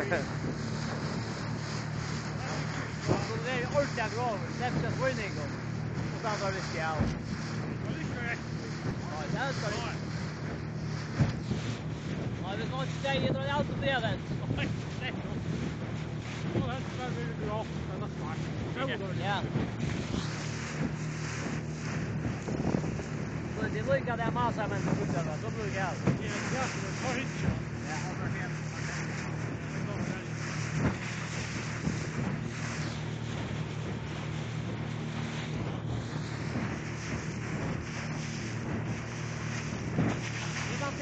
Det är ordentliga graver, släpps att vinna en gång. Och sen tar vi skjall. Ja, det är skjall. Ja, det är något steg, det är allt som det är vänt. Ja, det är bra, men det är snart. Ja. Det är lika massa människor som brukar det, då brukar jag. Ja, det är bra. Ja, det är bra.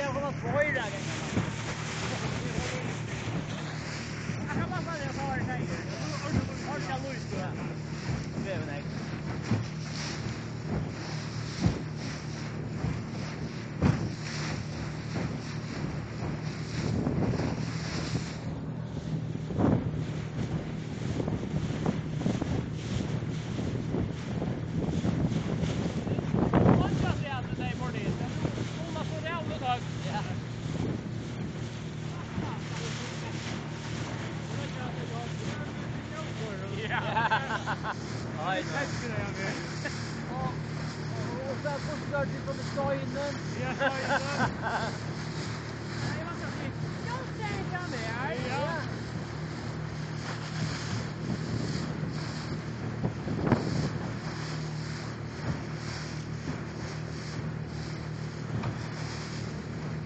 我给说搓一下 Oj, nej. Och och så får du från steinen. Ja, steinen. Nej, vad ska vi? Jag tänker mer. Ja.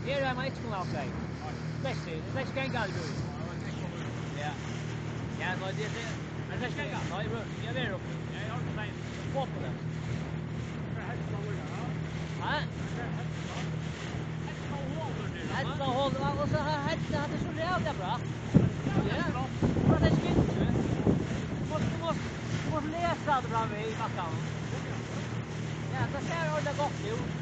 Her er man ikke skulle ha fløy. Beste, det er ikke engang du. Ja. Ja, nå det det. Men det skal jeg. Nei, bro. Jeg er oppe. Jeg har ikke feil. Få på det. Ja. Hetta hol, og så har hetta hetta så jævla bra. Ja. Vad det skint du? Måste måste måste läsa det bra vi i backen. Ja, det ser ordentligt gott ut så.